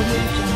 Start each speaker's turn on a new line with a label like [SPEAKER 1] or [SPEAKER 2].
[SPEAKER 1] Audio